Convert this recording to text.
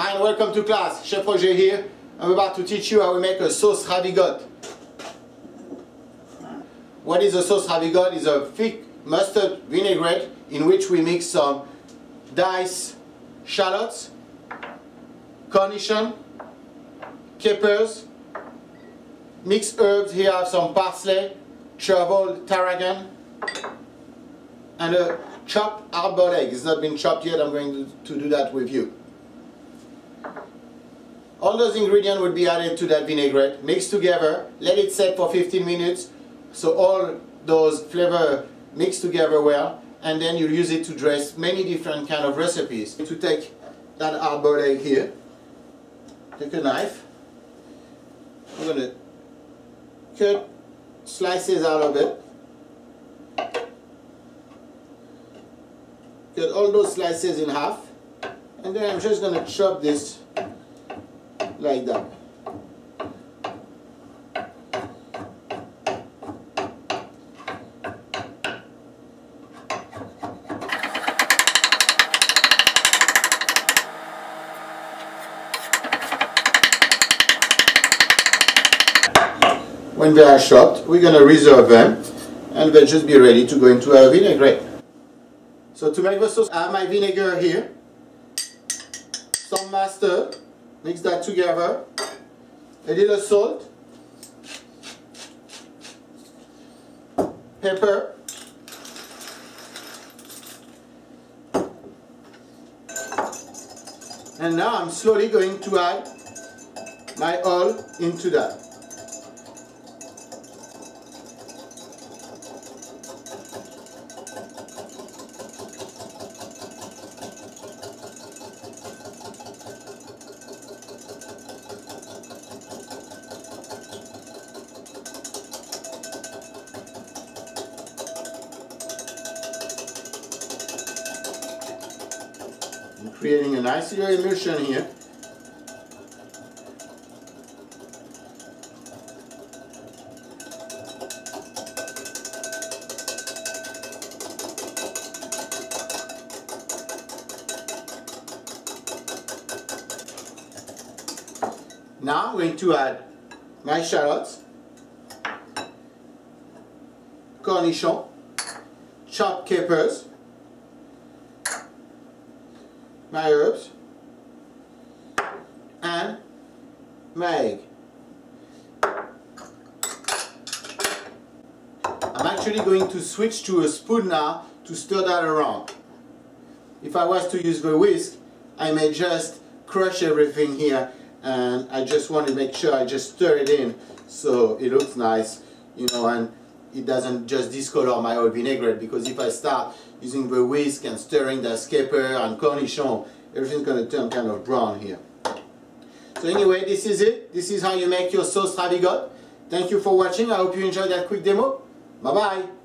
Hi and welcome to class. Chef Roger here. I'm about to teach you how we make a sauce ravigote. What is a sauce ravigote? It's a thick mustard vinaigrette in which we mix some diced shallots, cornichon, capers, mixed herbs. Here I have some parsley, chervil, tarragon, and a chopped hard-boiled egg. It's not been chopped yet. I'm going to do that with you. All those ingredients will be added to that vinaigrette, mixed together, let it set for 15 minutes so all those flavor mix together well and then you'll use it to dress many different kind of recipes. To take that hard-boiled egg here, take a knife, I'm going to cut slices out of it, cut all those slices in half and then I'm just to chop this like that. When they are chopped, we're to reserve them and they'll just be ready to go into our vinaigrette. So to make the sauce, I have my vinegar here, some mustard, mix that together, a little salt, pepper, and now I'm slowly going to add my oil into that. I'm creating a nice little emulsion here. Now I'm going to add my shallots, cornichon, chopped capers, my herbs, and my egg. I'm actually going to switch to a spoon now to stir that around. If I was to use the whisk, I may just crush everything here and I just want to make sure I just stir it in so it looks nice, you know, and it doesn't just discolor my old vinaigrette because if I start using the whisk and stirring the skipper and cornichon, everything's going to turn kind of brown here. So anyway, this is it. This is how you make your sauce ravigote. Thank you for watching. I hope you enjoyed that quick demo. Bye-bye.